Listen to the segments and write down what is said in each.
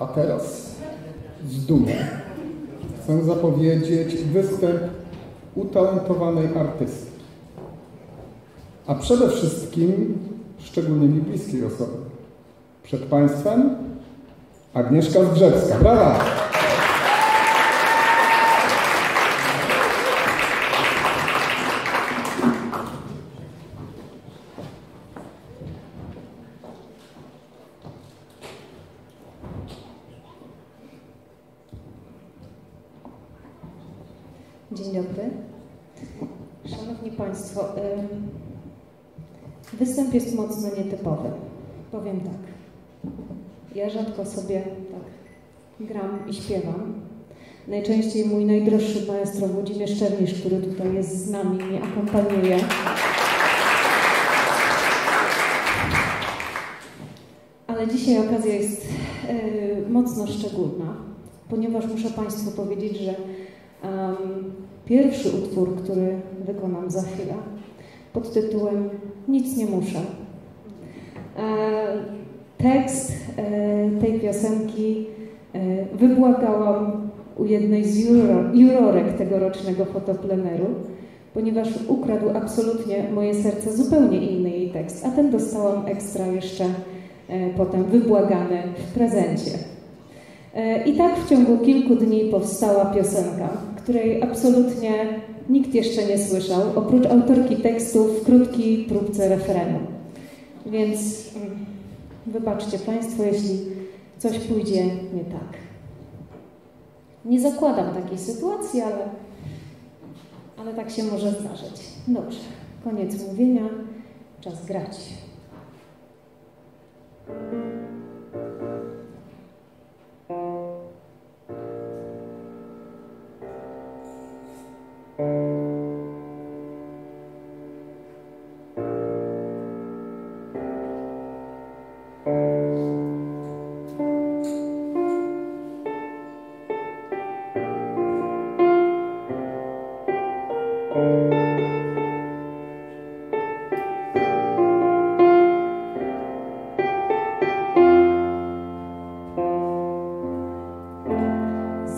A teraz z dumą chcę zapowiedzieć występ utalentowanej artystki. A przede wszystkim szczególnie mi bliskiej osoby. Przed Państwem Agnieszka Zgrzebska. Brawa! Dzień dobry. Szanowni Państwo, występ jest mocno nietypowy. Powiem tak. Ja rzadko sobie tak gram i śpiewam. Najczęściej mój najdroższy maestro Włodzimierz Czernisz, który tutaj jest z nami, mnie akompaniuje. Ale dzisiaj okazja jest e, mocno szczególna, ponieważ muszę Państwu powiedzieć, że pierwszy utwór, który wykonam za chwilę, pod tytułem Nic nie muszę. E, tekst e, tej piosenki e, wybłagałam u jednej z jurorek tegorocznego fotopleneru, ponieważ ukradł absolutnie moje serce zupełnie inny jej tekst, a ten dostałam ekstra jeszcze potem wybłagany w prezencie. I tak w ciągu kilku dni powstała piosenka, której absolutnie nikt jeszcze nie słyszał, oprócz autorki tekstu w krótkiej próbce referenu. Więc mm, wybaczcie Państwo, jeśli coś pójdzie nie tak. Nie zakładam takiej sytuacji, ale, ale tak się może zdarzyć. Dobrze, koniec mówienia, czas grać.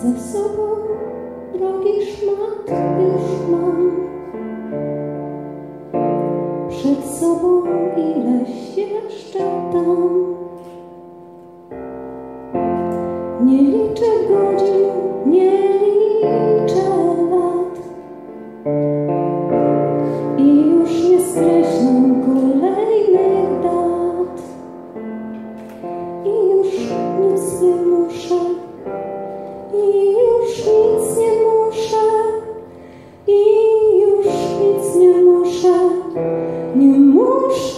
ze sobą drogi szmat już mam. Przed sobą ileś jeszcze tam. Не можешь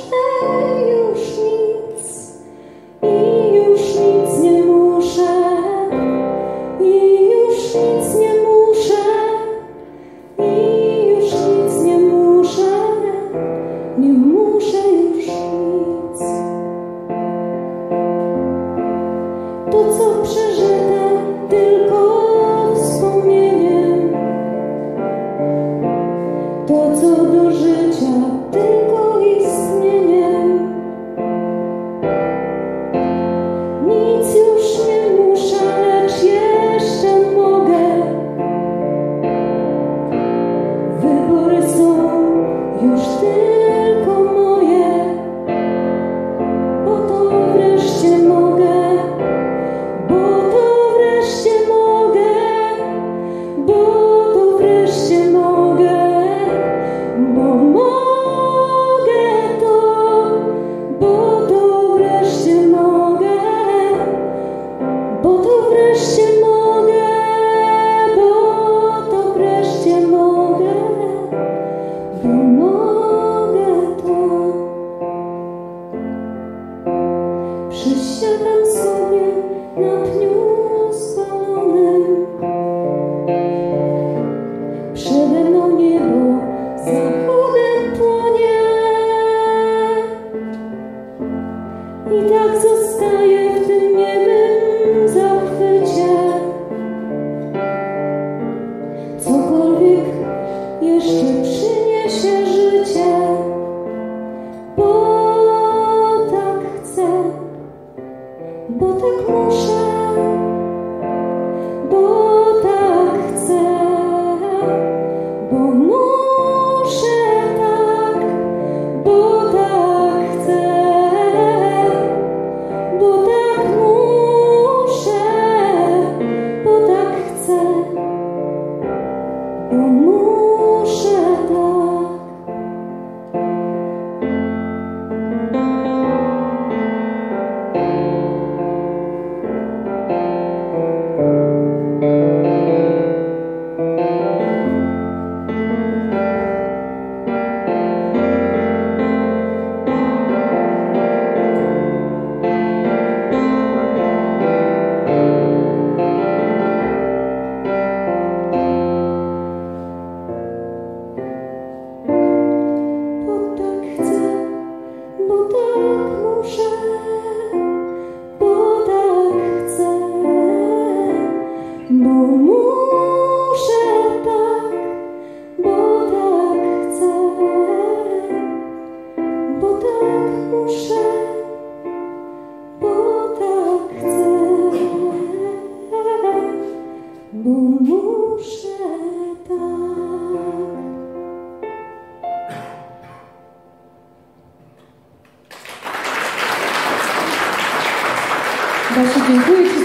dziękuję Ci za piękny tekst.